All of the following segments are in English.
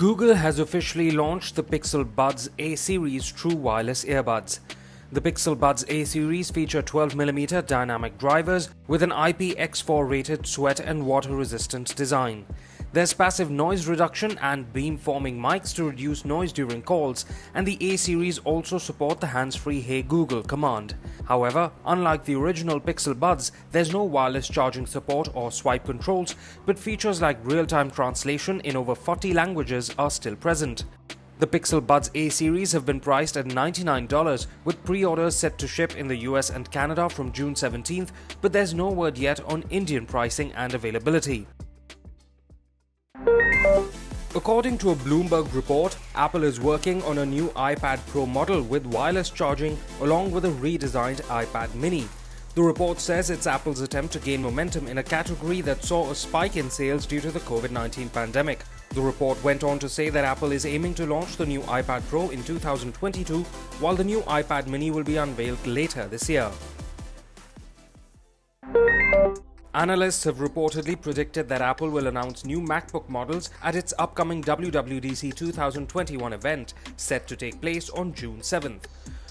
Google has officially launched the Pixel Buds A series true wireless earbuds. The Pixel Buds A series feature 12mm dynamic drivers with an IPX4 rated sweat and water resistant design. There's passive noise reduction and beam-forming mics to reduce noise during calls, and the A-series also support the hands-free Hey Google command. However, unlike the original Pixel Buds, there's no wireless charging support or swipe controls, but features like real-time translation in over 40 languages are still present. The Pixel Buds A series have been priced at $99, with pre-orders set to ship in the US and Canada from June 17th, but there's no word yet on Indian pricing and availability. According to a Bloomberg report, Apple is working on a new iPad Pro model with wireless charging along with a redesigned iPad mini. The report says it's Apple's attempt to gain momentum in a category that saw a spike in sales due to the COVID 19 pandemic. The report went on to say that Apple is aiming to launch the new iPad Pro in 2022, while the new iPad mini will be unveiled later this year. Analysts have reportedly predicted that Apple will announce new MacBook models at its upcoming WWDC 2021 event, set to take place on June 7th.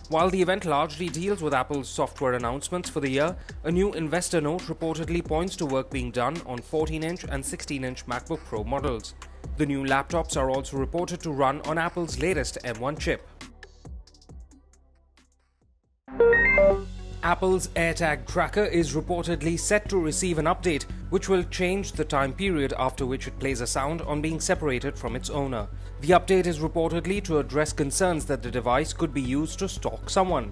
While the event largely deals with Apple's software announcements for the year, a new investor note reportedly points to work being done on 14 inch and 16 inch MacBook Pro models. The new laptops are also reported to run on Apple's latest M1 chip. Apple's AirTag tracker is reportedly set to receive an update which will change the time period after which it plays a sound on being separated from its owner. The update is reportedly to address concerns that the device could be used to stalk someone.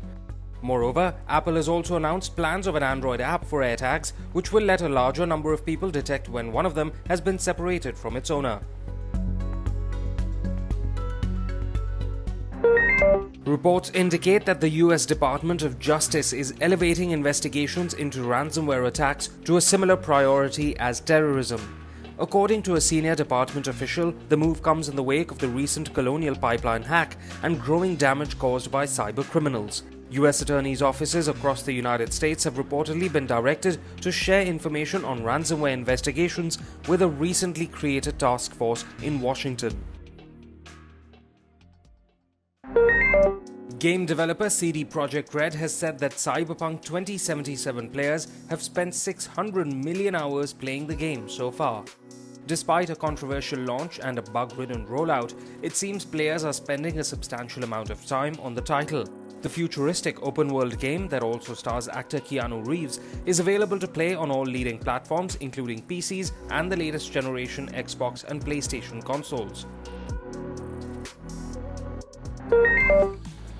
Moreover, Apple has also announced plans of an Android app for AirTags which will let a larger number of people detect when one of them has been separated from its owner. Reports indicate that the US Department of Justice is elevating investigations into ransomware attacks to a similar priority as terrorism. According to a senior department official, the move comes in the wake of the recent Colonial Pipeline hack and growing damage caused by cyber criminals. US attorneys' offices across the United States have reportedly been directed to share information on ransomware investigations with a recently created task force in Washington. Game developer CD Projekt Red has said that Cyberpunk 2077 players have spent 600 million hours playing the game so far. Despite a controversial launch and a bug-ridden rollout, it seems players are spending a substantial amount of time on the title. The futuristic open-world game that also stars actor Keanu Reeves is available to play on all leading platforms including PCs and the latest generation Xbox and PlayStation consoles.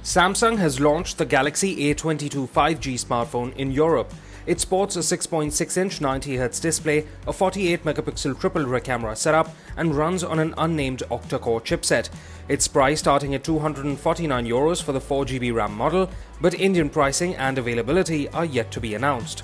Samsung has launched the Galaxy A22 5G smartphone in Europe. It sports a 6.6-inch 90Hz display, a 48-megapixel triple rear camera setup, and runs on an unnamed octa-core chipset. Its price starting at 249 euros for the 4GB RAM model, but Indian pricing and availability are yet to be announced.